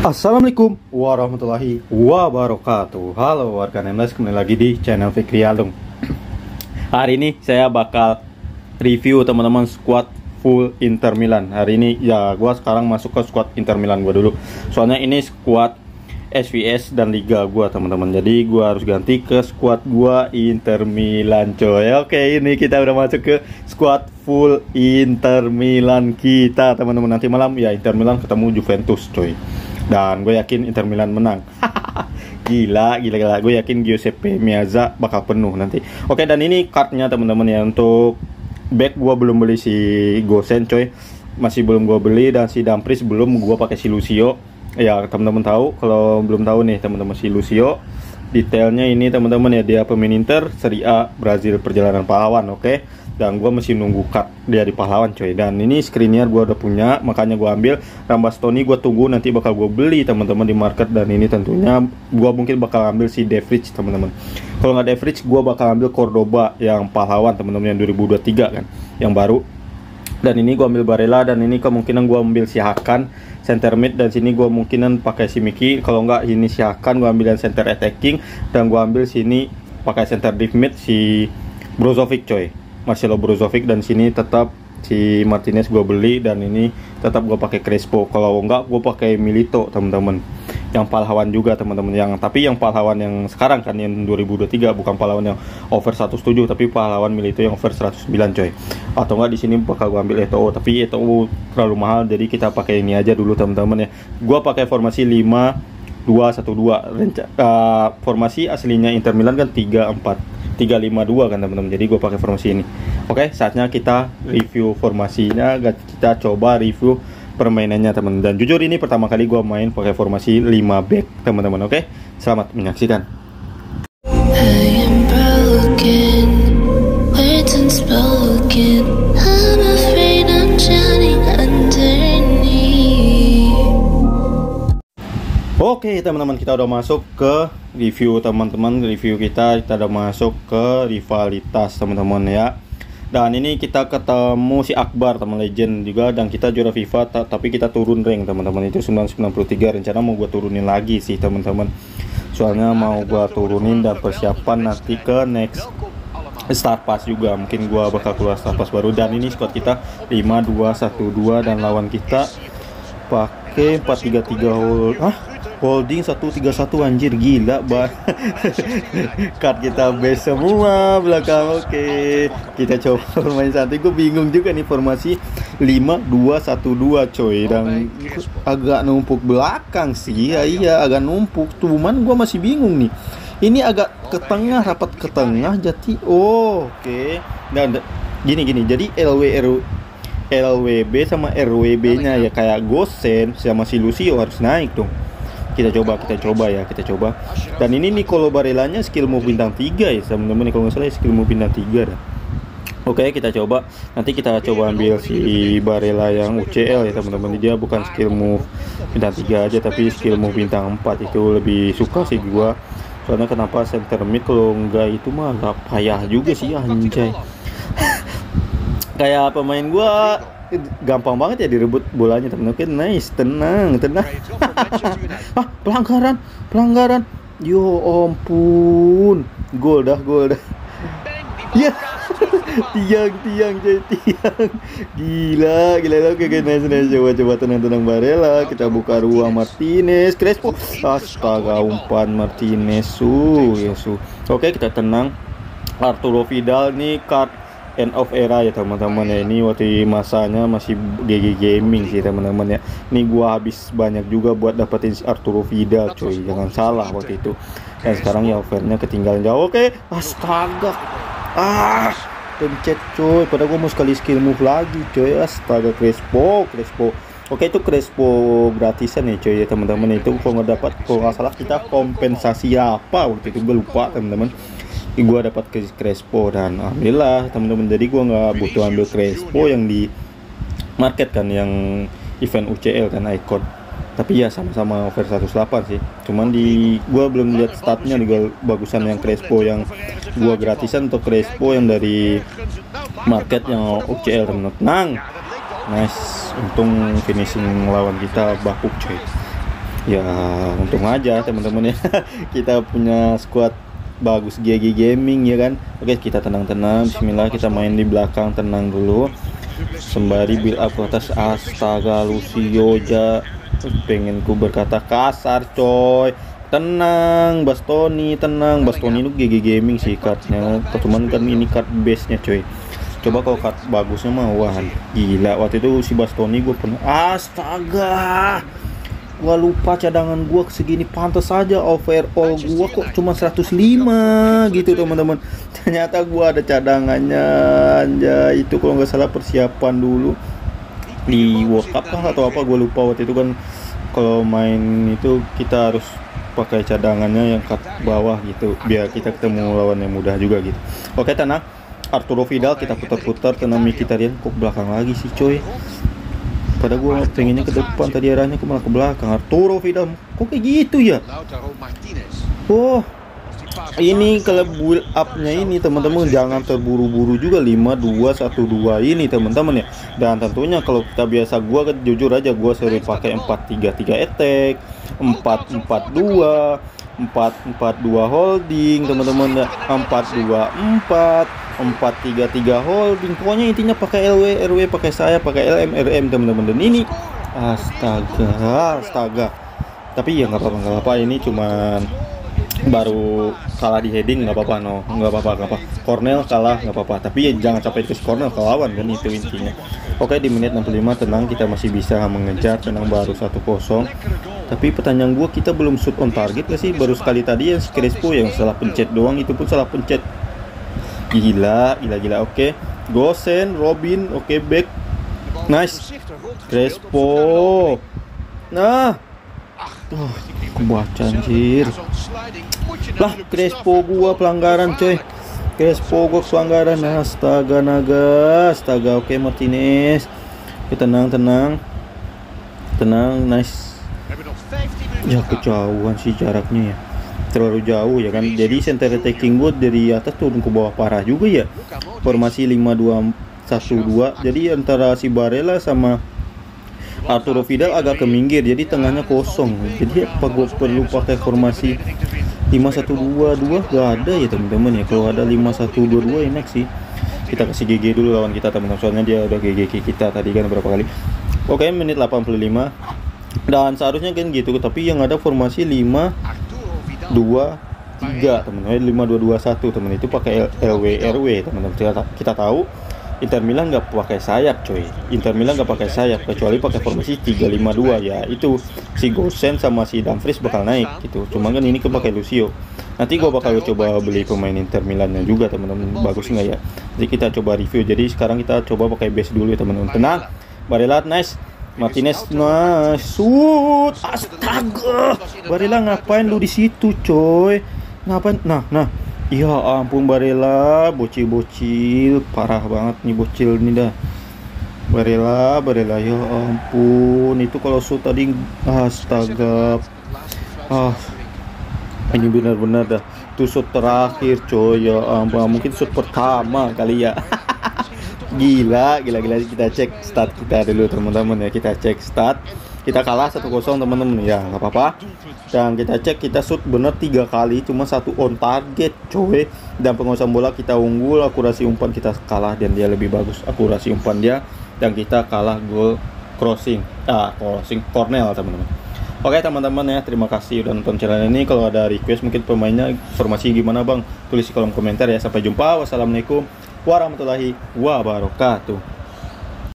Assalamualaikum warahmatullahi wabarakatuh. Halo warga Nemles kembali lagi di channel Fikri Alung Hari ini saya bakal review teman-teman squad full Inter Milan. Hari ini ya gua sekarang masuk ke squad Inter Milan gua dulu. Soalnya ini squad SVS dan Liga gua teman-teman. Jadi gua harus ganti ke squad gua Inter Milan coy. Oke ini kita udah masuk ke squad full Inter Milan kita teman-teman. Nanti malam ya Inter Milan ketemu Juventus coy dan gue yakin Inter Milan menang. Gila gila gila. Gue yakin Giuseppe Meazza bakal penuh nanti. Oke dan ini kartnya teman-teman ya. Untuk back gue belum beli si Gosen coy. Masih belum gue beli dan si Dampris belum gue pakai si Lucio. Ya teman-teman tahu kalau belum tahu nih teman-teman si Lucio. Detailnya ini teman-teman ya. Dia pemain Inter Serie A Brazil perjalanan pahlawan oke? okay? Dan gue masih nunggu cut dia di pahlawan coy. Dan ini screener gue udah punya makanya gue ambil. Rambastoni gue tunggu nanti bakal gue beli teman-teman di market. Dan ini tentunya gue mungkin bakal ambil si Devrich teman-teman. Kalau nggak Devrich gue bakal ambil Cordoba yang pahlawan teman-teman yang 2023 kan? Yang baru. Dan ini gue ambil Barella dan ini kemungkinan gue ambil si Hakan center mid. Dan sini gue mungkinan pakai si Miki kalau nggak ini si Hakan gue ambil yang center attacking. Dan gue ambil sini pakai center deep mid si Brozovic coy Marcelo Brozovic dan sini tetap si Martinez gue beli dan ini tetap gue pakai Crespo. Kalau enggak gue pakai Milito teman-teman. Yang pahlawan juga teman-teman. Yang tapi yang pahlawan yang sekarang kan yang 2023 bukan pahlawan yang over 107 tapi pahlawan Milito yang over 109 coy. Atau enggak di sini bakal gue ambil Eto'o tapi Eto'o terlalu mahal jadi kita pakai ini aja dulu teman-teman ya. Gue pakai formasi 5 2 1 2 Renca, uh, formasi aslinya Inter Milan kan 3 4 352 kan teman-teman. Jadi gue pakai formasi ini. Oke saatnya kita review formasinya kita coba review permainannya teman dan jujur ini pertama kali gue main pakai formasi 5 back teman-teman. Oke selamat menyaksikan Oke teman-teman kita udah masuk ke review teman-teman review kita kita udah masuk ke rivalitas teman-teman ya. Dan ini kita ketemu si Akbar teman legend juga dan kita juara FIFA tapi kita turun rank teman-teman. Itu 993 rencana mau gua turunin lagi sih teman-teman. Soalnya mau gua turunin dan persiapan nanti ke next Star Pass juga. Mungkin gua bakal keluar Star Pass baru. Dan ini squad kita 5212 dan lawan kita pakai 433 hole ah holding 131 anjir gila bah card kita base semua belakang oke. Kita coba main santai. Gue bingung juga nih formasi 5212 coy. Dan agak numpuk belakang sih. Ya iya agak numpuk. Cuman gue masih bingung nih. Ini agak ke tengah rapat ke tengah jadi oh, oke. Okay. dan gini gini. Jadi LW LWB sama RWB nya ya kayak Gosen sama si Lucio harus naik dong. Kita coba kita coba ya kita coba. Dan ini Nicolo Barellanya skill move bintang 3 ya teman-teman kalau nggak salah ya, skill move bintang 3 dah. Oke kita coba. Nanti kita coba ambil si Barella yang UCL ya teman-teman. Dia bukan skill move bintang 3 aja tapi skill move bintang 4 itu lebih suka sih gua. Soalnya kenapa center mid kalau enggak itu mah agak payah juga sih anjay kayak pemain gua gampang banget ya direbut bolanya temen oke nice tenang tenang. Ah pelanggaran pelanggaran. Yo ampun. Gol dah gol dah. Ya tiang tiang jadi tiang. Gila gila. Oke oke nice nice. Coba coba tenang tenang Barella. Kita buka ruang Martinez. Crespo. Astaga umpan Martinez. Su ya su oke kita tenang. Arturo Vidal nih card end of era ya teman-teman ya. Ini waktu masanya masih GG Gaming sih teman-teman ya. Ini gua habis banyak juga buat dapetin Arturo Vidal coy jangan salah waktu itu. Dan sekarang ya offernya ketinggalan jauh. Oke astaga. Ah pencet coy pada gua mau sekali skill move lagi coy astaga Crespo Crespo. Oke itu Crespo gratisan ya coy ya teman-teman. Itu kalau nggak dapat kalau nggak salah kita kompensasi apa waktu itu? Gue lupa teman-teman gue dapat ke Crespo dan alhamdulillah teman-teman. Jadi gue nggak butuh ambil Crespo yang di market kan yang event UCL kan icon. Tapi ya sama-sama over 108 sih. Cuman di gue belum lihat statnya di gua bagusan yang Crespo yang gue gratisan untuk Crespo yang dari market yang UCL teman tenang nice. Untung finishing lawan kita bakuk coy ya untung aja teman-teman ya. Kita punya squad bagus GG Gaming ya kan? Oke kita tenang-tenang. Bismillah kita main di belakang tenang dulu. Sembari build up atas astaga Lucio ja pengen ku berkata kasar coy. Tenang Bastoni tenang. Bastoni itu GG Gaming sih cardnya. Cuman kan ini card base nya coy. Coba kalau card bagusnya mah wah gila. Waktu itu si Bastoni gue pernah astaga gua lupa cadangan gua segini pantas saja overall gua kok cuma 105 gitu teman-teman. Ternyata gua ada cadangannya aja itu kalau nggak salah persiapan dulu. Di World Cup kah? Atau apa gua lupa waktu itu kan. Kalau main itu kita harus pakai cadangannya yang cut bawah gitu biar kita ketemu lawan yang mudah juga gitu. Oke tanah Arturo Vidal kita putar-putar karena Mkhitaryan kok belakang lagi sih coy pada gua pengennya ke depan tadi arahnya ke malah ke belakang. Arturo Vidal kok kayak gitu ya? Oh ini kalau build upnya ini teman-teman. Jangan terburu-buru juga 5212 ini teman-teman ya. Dan tentunya kalau kita biasa gua jujur aja gua sering pakai 433 attack 442 442 holding teman-teman. 424 433 holding. Pokoknya intinya pakai LW RW pakai saya pakai LM RM teman-teman. Dan ini astaga astaga. Tapi ya nggak apa-apa nggak apa-apa. Ini cuman baru kalah di heading nggak apa-apa no. Nggak apa-apa nggak apa Cornell kalah nggak apa-apa. Tapi ya jangan sampai itu Cornell ke lawan kan? Itu intinya. Oke di menit 65 tenang kita masih bisa mengejar tenang baru 1-0 tapi pertanyaan gua kita belum shoot on target gak sih baru sekali tadi yang si Crespo yang salah pencet doang itu pun salah pencet Gila, gila, gila. Oke. Okay. Gosen, Robin, oke okay, back. Nice. Crespo. Nah. Oh, kebaca anjir. Lah, Crespo gua pelanggaran, coy. Crespo gua pelanggaran. Astaga naga. Astaga. Oke, okay, Martinez. Oke, tenang, tenang. Tenang, nice. Ya kejauhan sih jaraknya ya. Terlalu jauh ya kan. Jadi center attacking gue dari atas turun ke bawah parah juga ya. Formasi 5212 jadi antara si Barella sama Arturo Vidal agak ke minggir. Jadi tengahnya kosong. Jadi apa gue perlu pakai formasi 5122 gak ada ya teman-teman ya. Kalau ada 5122 enak sih. Kita kasih GG dulu lawan kita teman-teman. Soalnya dia udah GG kita tadi kan berapa kali. Oke menit 85 dan seharusnya kan gitu tapi yang ada formasi 5 dua tiga teman-teman. Lima dua dua satu teman itu pakai LW RW teman-teman. Kita, kita tahu Inter Milan nggak pakai sayap coy. Inter Milan nggak pakai sayap kecuali pakai formasi 352 ya itu si Gosen sama si Dumfries bakal naik gitu. Cuma kan ini kepakai Lucio. Nanti gua bakal coba beli pemain Inter Milannya juga teman-teman. Bagus nggak ya? Jadi kita coba review. Jadi sekarang kita coba pakai base dulu ya teman-teman. Tenang. Barella nice Martinez nah shoot. Astaga. Barella ngapain lu di situ coy? Ngapain? Nah nah. Ya ampun Barella. Bocil-bocil. Parah banget nih bocil nih dah. Barella Barella ya ampun. Itu kalau shoot tadi astaga. Ah. Ini benar-benar dah. Itu shoot terakhir coy. Ya ampun. Mungkin shoot pertama kali ya gila gila gila kita cek stat kita dulu teman-teman ya. Kita cek stat. Kita kalah 1-0 teman-teman. Ya nggak apa-apa. Dan kita cek kita shoot bener tiga kali cuma satu on target coy. Dan penguasaan bola kita unggul akurasi umpan kita kalah dan dia lebih bagus akurasi umpan dia. Dan kita kalah gol crossing. Ah crossing Cornell teman-teman. Oke teman-teman ya, terima kasih udah nonton channel ini. Kalau ada request mungkin pemainnya informasi gimana bang, tulis di kolom komentar ya. Sampai jumpa. Wassalamualaikum warahmatullahi wabarakatuh